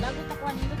Dago tá com